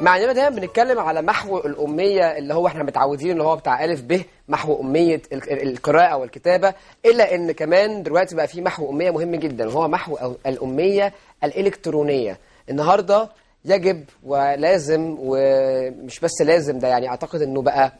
مع إننا دايما بنتكلم على محو الأمية اللي هو إحنا متعودين اللي هو بتاع ألف ب محو أمية ال- ال- القراءة والكتابة إلا إن كمان دلوقتي بقى في محو أمية مهم جدا وهو محو الأمية الإلكترونية. النهارده يجب ولازم ومش بس لازم ده يعني أعتقد إنه بقى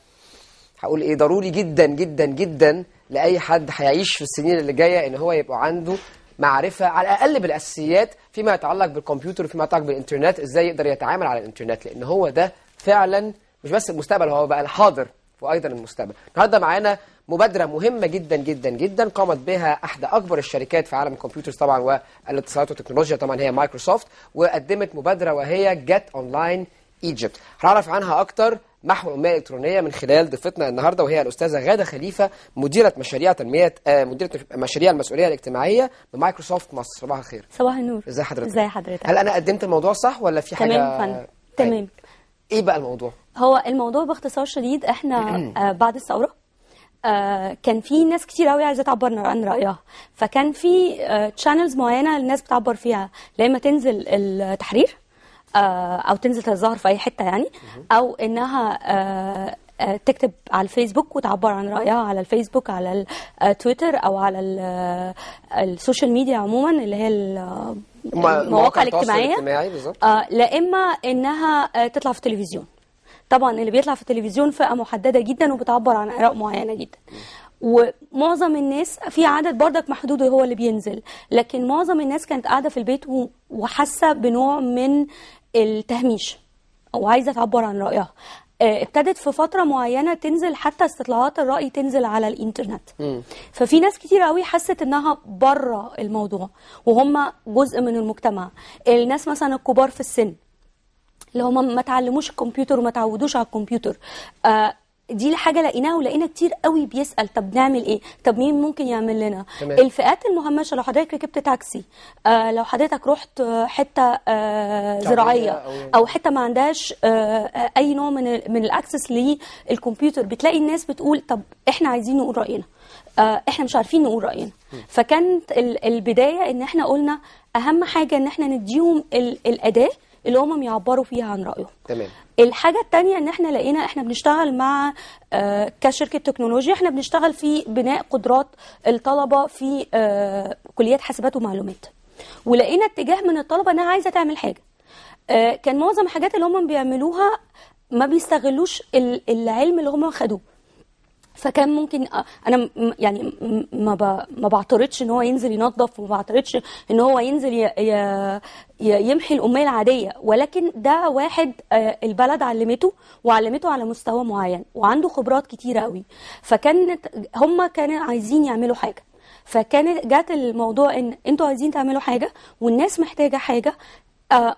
هقول إيه ضروري جدا جدا جدا لأي حد هيعيش في السنين اللي جاية إن هو يبقى عنده معرفة على الأقل بالأساسيات فيما يتعلق بالكمبيوتر وفيما يتعلق بالإنترنت إزاي يقدر يتعامل على الإنترنت لأن هو ده فعلا مش بس المستقبل هو بقى الحاضر وأيضا المستقبل. النهارده معانا مبادرة مهمة جدا جدا جدا قامت بها احدى أكبر الشركات في عالم ال computers طبعا والاتصالات والتكنولوجيا طبعا هي مايكروسوفت وقدمت مبادرة وهي Get Online Egypt هنعرف عنها أكتر محو الأمية الإلكترونية من خلال ضيفتنا النهارده وهي الأستاذة غادة خليفة مديرة مشاريع تنمية آه، مديرة مشاريع المسؤولية الاجتماعية بمايكروسوفت مصر. صباح الخير. صباح النور. ازي حضرتك؟ ازي حضرتك؟ هل أنا قدمت الموضوع صح ولا في حاجة؟ تمام يا فندم تمام. إيه بقى الموضوع؟ هو الموضوع باختصار شديد إحنا آه بعد الثورة آه كان في ناس كتير قوي عايزة تعبر عن رأيها. فكان في channels معينة الناس بتعبر فيها لا إما تنزل التحرير آه أو تنزل تظهر في أي حتة يعني أو إنها آه آه، تكتب على الفيسبوك وتعبر عن رأيها على الفيسبوك على التويتر أو على ال- آه، ال social media عموما اللي هي ال- آه، مواقع المواقع الاجتماعية. آه لا إما إنها آه تطلع في التلفزيون. طبعا اللي بيطلع في التلفزيون فئة محددة جدا وبتعبر عن آراء معينة جدا. ومعظم الناس في عدد بردك محدود هو اللي بينزل لكن معظم الناس كانت قاعدة في البيت وحاسة بنوع من التهميش أو عايزة تعبر عن رأيها. آه، ابتدت في فترة معينة تنزل حتى استطلاعات الرأي تنزل على الإنترنت. ففي ناس كتير قوي حست إنها بره الموضوع وهم جزء من المجتمع. الناس مثلا الكبار في السن اللي هم ما تعلموش الكمبيوتر وما تعودوش على الكمبيوتر. آه دي حاجة لقيناها ولقينا كتير قوي بيسأل طب نعمل إيه؟ طب مين ممكن يعمل لنا؟ تمام. الفئات المهمشة لو حضرتك ركبت تاكسي آه لو حضرتك رحت آه، حتة آه زراعية أو- أو حتة ما عندهاش آه، آه، أي نوع من من الأكسس للكمبيوتر بتلاقي الناس بتقول طب إحنا عايزين نقول رأينا آه، إحنا مش عارفين نقول رأينا. فكانت ال- البداية إن إحنا قلنا أهم حاجة إن إحنا نديهم ال- الأداة اللي هم يعبروا فيها عن رأيهم. تمام. الحاجة التانية إن إحنا لقينا إحنا بنشتغل مع آه، كشركة تكنولوجيا إحنا بنشتغل في بناء قدرات الطلبة في آه، كليات حاسبات ومعلومات. ولقينا اتجاه من الطلبة إنها عايزة تعمل حاجة. آه، كان معظم الحاجات اللي هم بيعملوها ما بيستغلوش ال- العلم اللي هم خدوه. فكان ممكن أ- أنا يعني ما ما بعترضش إن هو ينزل ينظف وما بعترضش إن هو ينزل يمحي الاميه العادية. ولكن ده واحد آه، البلد علمته وعلمته على مستوى معين وعنده خبرات كتيرة قوي فكانت هم كانوا عايزين يعملوا حاجة. فكانت جات الموضوع إن أنتوا عايزين تعملوا حاجة والناس محتاجة حاجة آه،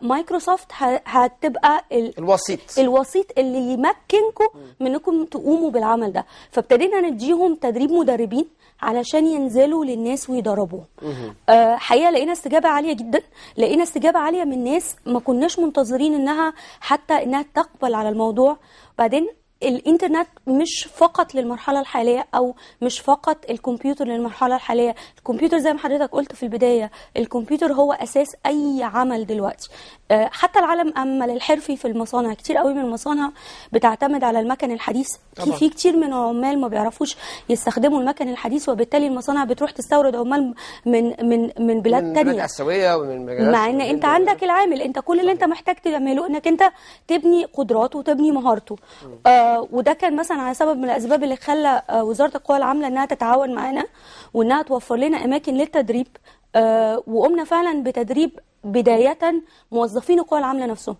مايكروسوفت ه- هتبقى ال- الوسيط. الوسيط اللي يمكنكم من انكم تقوموا بالعمل ده. فابتدينا نديهم تدريب مدربين علشان ينزلوا للناس ويدربوهم. آه حقيقة لقينا استجابة عالية جدا. لقينا استجابة عالية من ناس ما كناش منتظرين إنها حتى إنها تقبل على الموضوع. بعدين الإنترنت مش فقط للمرحلة الحالية أو مش فقط الكمبيوتر للمرحلة الحالية. الكمبيوتر زي ما حضرتك قلت في البداية الكمبيوتر هو أساس أي عمل دلوقتي. آه، حتى العالم امل الحرفي في المصانع. كتير قوي من المصانع بتعتمد على المكن الحديث. طبعاً. في كتير من العمال ما بيعرفوش يستخدموا المكن الحديث وبالتالي المصانع بتروح تستورد عمال من من من بلاد من تانية. اسيويه ومن مجالات مع إن أنت عندك العامل. أنت كل اللي أنت محتاج تعمله إنك أنت تبني قدراته وتبني مهارته. آه وده كان مثلا على سبب من الأسباب اللي خلى آه وزارة القوى العاملة إنها تتعاون معانا وإنها توفر لنا أماكن للتدريب آه وقمنا فعلا بتدريب بداية موظفين القوى العاملة نفسهم.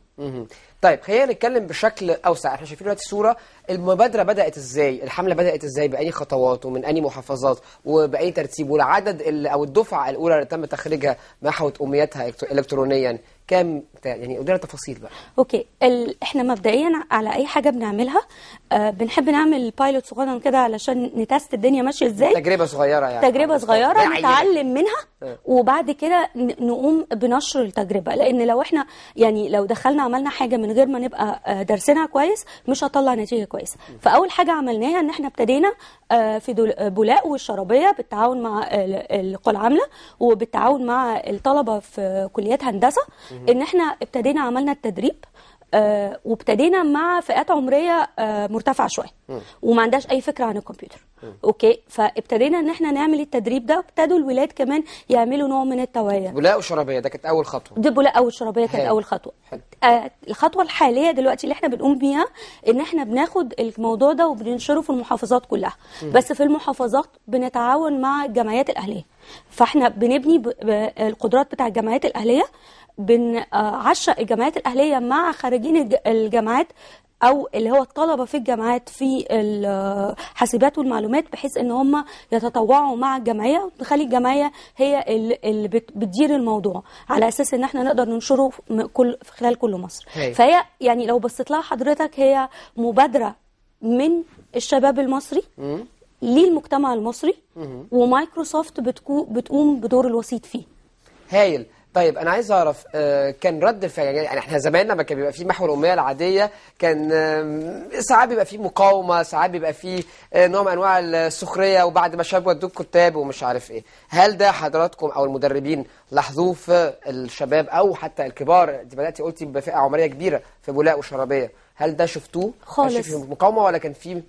طيب خلينا نتكلم بشكل أوسع. إحنا شايفين دلوقتي صوره المبادرة بدأت إزاي؟ الحملة بدأت إزاي؟ بأي خطوات ومن اي محافظات وبأي ترتيب؟ والعدد أو الدفعة الأولى اللي تم تخريجها محو أميتها إلكترو- الكترونيا كام يعني قولنا تفاصيل بقى. أوكي. ال... إحنا مبدئيا على أي حاجة بنعملها آه بنحب نعمل بايلوت صغير كده علشان نتست الدنيا ماشية إزاي. تجربة صغيرة يعني. تجربة. صغيرة. نتعلم منها آه. وبعد كده نقوم بنشر التجربة. لأن لو إحنا يعني لو دخلنا عملنا حاجة من غير ما نبقى آه، دارسينها كويس مش هطلع نتيجة كويسه فأول حاجة عملناها إن إحنا ابتدينا آه، في دول- بولاق والشرابية بالتعاون مع ال- القوى العامله وبالتعاون مع الطلبة في كليات هندسة. إن إحنا ابتدينا عملنا التدريب آه، وابتدينا مع فئات عمرية آه، مرتفعة شوية. وما عندهاش أي فكرة عن الكمبيوتر. أوكي؟ فابتدينا إن إحنا نعمل التدريب ده. وابتدوا الولاد كمان يعملوا نوع من التوعية. بولاء وشرابية ده كانت أول خطوة. دي بولاء أول شرابية كانت. أول خطوة. حلو. آه الخطوة الحالية دلوقتي اللي إحنا بنقوم بيها إن إحنا بناخد الموضوع ده وبننشره في المحافظات كلها. بس في المحافظات بنتعاون مع الجمعيات الأهلية. فإحنا بنبني. القدرات بتاع الجمعيات الأهلية بنعشق الجمعيات الأهلية مع خريجين الج- الجامعات أو اللي هو الطلبة في الجامعات في الحاسبات والمعلومات بحيث إن هم يتطوعوا مع الجمعية ونخلي الجمعية هي اللي اللي بت- بتدير الموضوع على أساس إن إحنا نقدر ننشره في كل في خلال كل مصر. هاي. فهي يعني لو بصيت لها حضرتك هي مبادرة من الشباب المصري للمجتمع المصري ومايكروسوفت بتكو بتقوم بدور الوسيط فيه. هايل. طيب أنا عايز أعرف آه، كان رد الفعل يعني إحنا زمان لما كان بيبقى في محور الأمية العادية كان ساعات بيبقى في مقاومة ساعات بيبقى في آه، نوع من أنواع السخرية وبعد ما شاب ودوك كتاب ومش عارف إيه. هل ده حضراتكم أو المدربين لاحظوه في الشباب أو حتى الكبار؟ أنت بدأتي قلتي بفئة عمرية كبيرة في بولاء وشرابية. هل ده شفتوه؟ خالص. هل مقاومة ولا كان في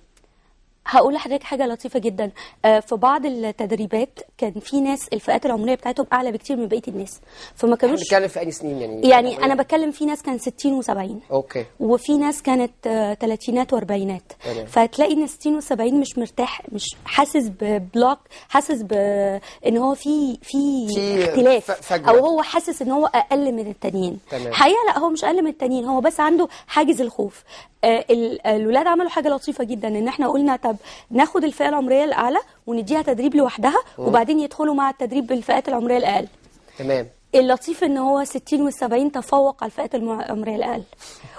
هقول لحضرتك حاجة لطيفة جدا. آه، في بعض التدريبات كان في ناس الفئات العمرية بتاعتهم أعلى بكتير من بقية الناس. فما كانوش بنتكلم في أي سنين يعني يعني أنا بتكلم في ناس كان 60 و70 أوكي. وفي ناس كانت آه، تلاتينات وأربعينات. تمام. فهتلاقي إن 60 و70 مش مرتاح مش حاسس ب block حاسس بان هو في في اختلاف. فجوة. أو هو حاسس إن هو أقل من التانيين. حقيقة لا هو مش أقل من التانيين هو بس عنده حاجز الخوف. آه، ال- الولاد عملوا حاجة لطيفة جدا إن إحنا قلنا طب ناخد الفئة العمرية الأعلى ونديها تدريب لوحدها وبعدين يدخلوا مع التدريب بالفئات العمرية الأقل. تمام. اللطيف إن هو 60 وال70 تفوق على الفئات العمرية الأقل.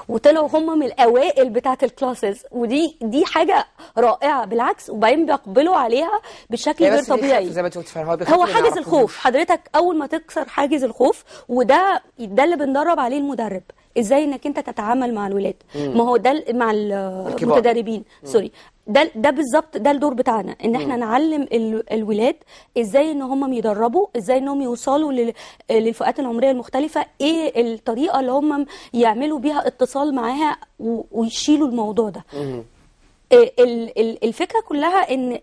وطلعوا هم من الأوائل بتاعة الكلاسز ودي دي حاجة رائعة. بالعكس وبعدين بيقبلوا عليها بشكل هي غير طبيعي. زي ما انت قلت هو حاجز. الخوف. حضرتك أول ما تكسر حاجز الخوف وده ده اللي بندرب عليه المدرب. إزاي إنك أنت تتعامل مع الولاد. ما هو ده مع. المتدربين. سوري. ده ده بالظبط ده الدور بتاعنا إن إحنا نعلم ال- الولاد إزاي إن هم يدربوا إزاي إنهم يوصلوا لل- للفئات العمرية المختلفة إيه الطريقة اللي هم يعملوا بيها اتصال معاها ويشيلوا الموضوع ده. ال- الفكرة كلها ان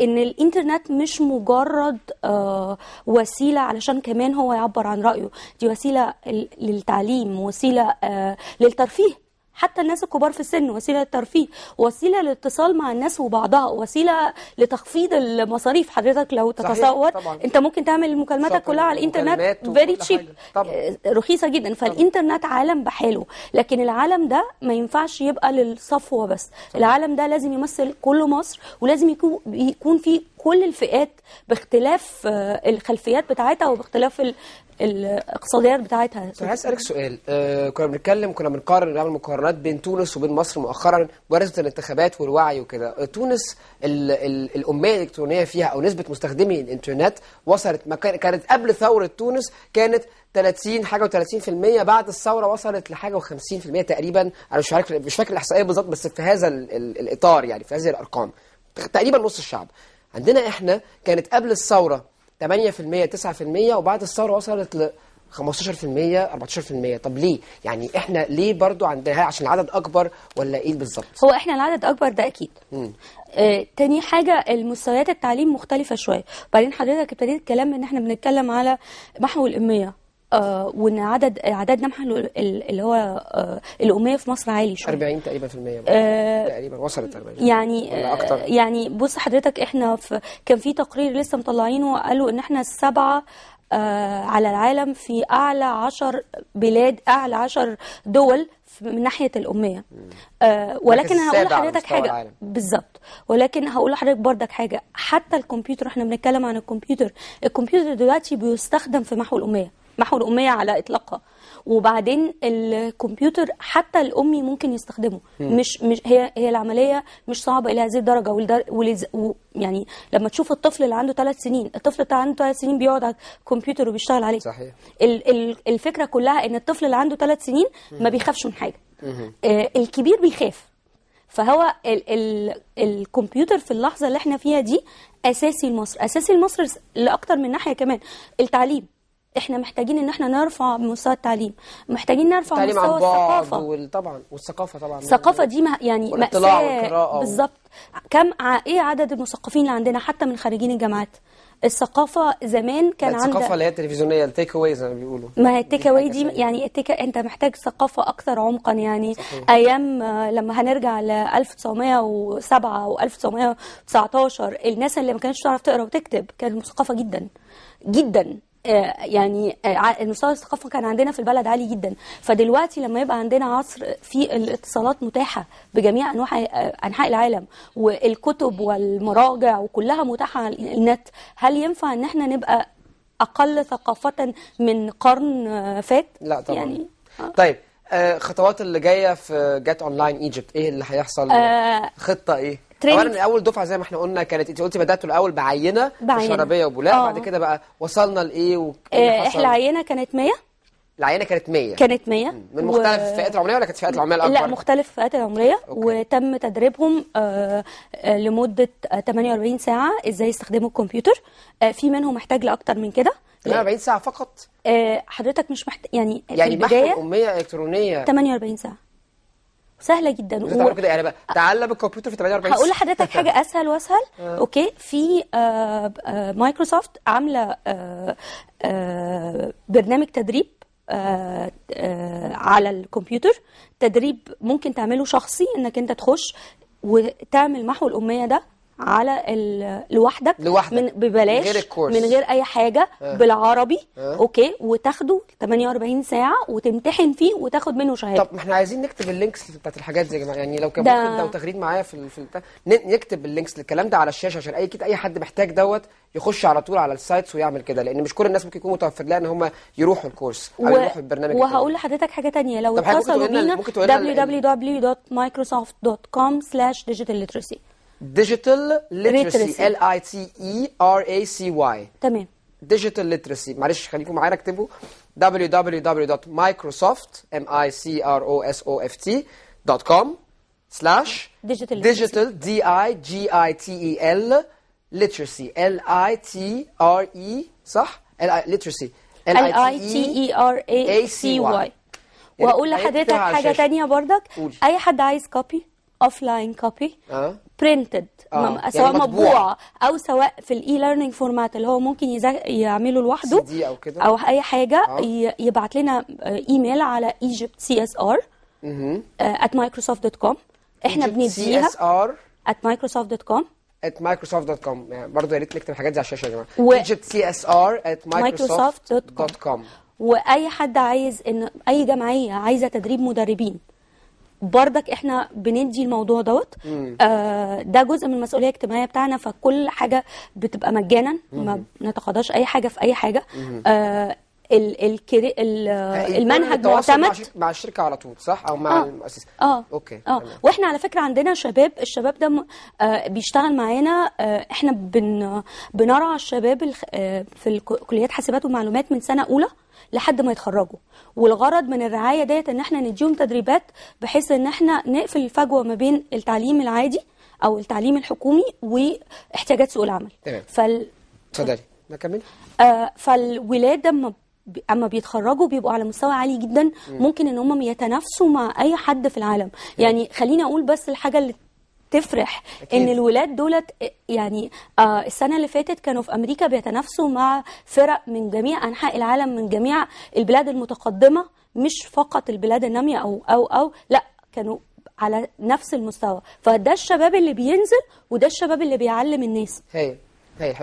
إن الإنترنت مش مجرد آه، وسيلة علشان كمان هو يعبر عن رأيه دي وسيلة للتعليم وسيلة آه، للترفيه. حتى الناس الكبار في السن وسيلة للترفيه وسيلة للاتصال مع الناس وبعضها وسيلة لتخفيض المصاريف حضرتك لو تتصور طبعاً. انت ممكن تعمل مكالماتك كلها على الإنترنت فيري. تشيب طبعاً. رخيصة جدا فالإنترنت عالم بحاله لكن العالم ده ما ينفعش يبقى للصفوة بس العالم ده لازم يمثل كل مصر ولازم يكون يكون فيه كل الفئات باختلاف آه، الخلفيات بتاعتها وباختلاف الاقتصاديات بتاعتها. طب عايز أسألك سؤال. آه كنا بنتكلم كنا بنقارن نعمل مقارنات بين تونس وبين مصر مؤخرا بمناسبه الانتخابات والوعي وكده. آه، تونس ال ال الاميه الإلكترونية فيها أو نسبة مستخدمي الإنترنت وصلت ما كان- كانت قبل ثورة تونس كانت 30 حاجة و30% بعد الثورة وصلت لحاجة و50% تقريبا. أنا مش عارف مش فاكر الإحصائية بالظبط بس في هذا ال ال الإطار يعني في هذه الأرقام. تقريبا نص الشعب. عندنا إحنا كانت قبل الثورة 8% 9% وبعد الثورة وصلت ل 15% 14% طب ليه؟ يعني إحنا ليه برضو عندنا عشان العدد أكبر ولا إيه بالظبط؟ هو إحنا العدد أكبر ده أكيد. آه، تاني حاجة المستويات التعليم مختلفة شوية. بعدين حضرتك ابتديت الكلام إن إحنا بنتكلم على محو الأمية. وإن عدد ال- ال- اللي هو آه الأمية في مصر عالي شوية. 40 تقريبا في المية. آه، تقريبا وصلت 40 يعني أكتر. يعني بص حضرتك إحنا في كان في تقرير لسه مطلعينه قالوا إن إحنا السبعه آه على العالم في أعلى عشر بلاد أعلى عشر دول من ناحية الاميه آه ولكن هقول لحضرتك حاجة. بالظبط. ولكن هقول لحضرتك بردك حاجة. حتى الكمبيوتر إحنا بنتكلم عن الكمبيوتر. الكمبيوتر دلوقتي بيستخدم في محو الاميه محو الأمية على إطلاقها. وبعدين الكمبيوتر حتى الامي ممكن يستخدمه. مش مش هي هي العملية مش صعبة إلى هذه الدرجة. والدر ولز يعني لما تشوف الطفل اللي عنده ثلاث سنين الطفل بتاع عنده ثلاث سنين بيقعد على الكمبيوتر وبيشتغل عليه. صحيح. ال ال الفكرة كلها إن الطفل اللي عنده ثلاث سنين ما بيخافش من حاجة. آه الكبير بيخاف. فهو ال ال الكمبيوتر في اللحظة اللي إحنا فيها دي أساسي لمصر. أساسي لمصر لأكتر من ناحية كمان. التعليم. إحنا محتاجين ان إحنا نرفع مستوى التعليم محتاجين نرفع مستوى الثقافة. طبعا والثقافة طبعا. الثقافة دي يعني مأساة. بالظبط. كم ع- إيه عدد المثقفين اللي عندنا حتى من خريجين الجامعات؟ الثقافة زمان كان الثقافة عندك اللي هي التلفزيونية ال take away زي ما بيقولوا. ما هي ال take away دي. يعني ال take انت محتاج ثقافة أكثر عمقا يعني. صحيح. أيام آه، لما هنرجع ل 1907 و 1919 الناس اللي ما كانتش تعرف تقرأ وتكتب كانت مثقفة جدا. جدا. يعني آه، المستوى الثقافه كان عندنا في البلد عالي جدا. فدلوقتي لما يبقى عندنا عصر في الاتصالات متاحة بجميع أنواع آه، أنحاء العالم والكتب والمراجع وكلها متاحة على النت هل ينفع إن إحنا نبقى أقل ثقافة من قرن آه، فات؟ لا طبعا. يعني آه. طيب آه، خطوات اللي جاية في جات Online Egypt إيه اللي هيحصل؟ آه، خطة إيه؟ اولا أول دفعة زي ما إحنا قلنا كانت أنت قلتي بدأتوا الأول بعينة بعينة. شرابيه وبولاق آه. بعد كده بقى وصلنا لإيه و- آه، حصل؟ إحنا العينة كانت 100 العينة كانت 100 كانت 100 من مختلف الفئات العمرية ولا كانت فئات العمرية الأكبر؟ لا مختلف الفئات العمرية. أوكي. وتم تدريبهم آه، لمدة آه، 48 ساعة إزاي يستخدموا الكمبيوتر. في منهم محتاج لأكتر من كده. 48 ساعة فقط؟ حضرتك مش محتاج يعني يعني البداية الاميه إلكترونية. 48 ساعة. سهلة جدا. تعملوا كده يعني بقى تعلم الكمبيوتر في 48 هقول لحضرتك حاجة أسهل وأسهل. أوكي؟ في آه، آه، مايكروسوفت عاملة آه، آه، برنامج تدريب آه، آه، على الكمبيوتر. تدريب ممكن تعمله شخصي إنك أنت تخش وتعمل محو الأمية ده. على ال- لوحدك لوحدك. من ببلاش من غير الكورس. من غير أي حاجة آه. بالعربي آه. أوكي وتاخده 48 ساعة وتمتحن فيه وتاخد منه شهادة طب ما إحنا عايزين نكتب ال links بتاعت الحاجات دي يا جماعة يعني لو كان ده- ممكن لو تغريد معايا في في نكتب ال links للكلام ده على الشاشة عشان اي أي حد محتاج دوت يخش على طول على ال sites ويعمل كده لأن مش كل الناس ممكن يكون متوفر لها إن هم يروحوا الكورس أو يروحوا البرنامج وهقول لحضرتك حاجة تانية لو اتصلوا بينا www.microsoft.com/digitalliteracy digital literacy. L I T E R A C Y تمام. digital literacy معلش خليكم معانا اكتبوا www.microsoft m i c r o s o f t .com slash Digital digital d i g i t e l literacy. L i t r e صح؟ Literacy. L I T E R A C Y. وأقول يعني لحضرتك اكتبها على حاجة. تانية برضك؟ قولي. أي حد عايز copy offline copy printed آه، يعني سواء مطبوع. مطبوعه أو سواء في ال e-learning format اللي هو ممكن يزا- يعمله لوحده CD أو كده. أو أي حاجة آه. يبعت لنا ايميل على egypt csr at microsoft.com إحنا بنديها CSR at microsoft.com at microsoft.com يعني برضه يا ريت نكتب الحاجات دي على الشاشة يا جماعة. و- Egypt CSR at microsoft.com وأي حد عايز ان أي جمعية عايزة تدريب مدربين برضك إحنا بندي الموضوع دوت. آه ده جزء من المسؤولية الاجتماعية بتاعنا فكل حاجة بتبقى مجانا ما بنتقاضاش أي حاجة في أي حاجة. آه ال الكري ال المنهج التواصل مع, معتمد. مع الشركة على طول صح؟ أو مع آه. المؤسسة. آه. أوكي آه. تمام. وإحنا على فكرة عندنا شباب الشباب ده م- آه بيشتغل معانا. آه إحنا بن بنرعى الشباب الخ- آه في الك- كليات حاسبات ومعلومات من سنة أولى. لحد ما يتخرجوا. والغرض من الرعاية ديت إن إحنا نديهم تدريبات بحيث إن إحنا نقفل الفجوة ما بين التعليم العادي أو التعليم الحكومي واحتياجات سوق العمل. تمام. فال اتفضلي. نكمل آه، فالولاد أما أما بيتخرجوا بيبقوا على مستوى عالي جدا. ممكن إن هم يتنافسوا مع أي حد في العالم. يعني خليني أقول بس الحاجة اللي تفرح أكيد. ان الولاد دولت يعني آه السنة اللي فاتت كانوا في أمريكا بيتنافسوا مع فرق من جميع أنحاء العالم من جميع البلاد المتقدمة مش فقط البلاد النامية أو أو أو لأ كانوا على نفس المستوى. فده الشباب اللي بينزل وده الشباب اللي بيعلم الناس. هايل هايل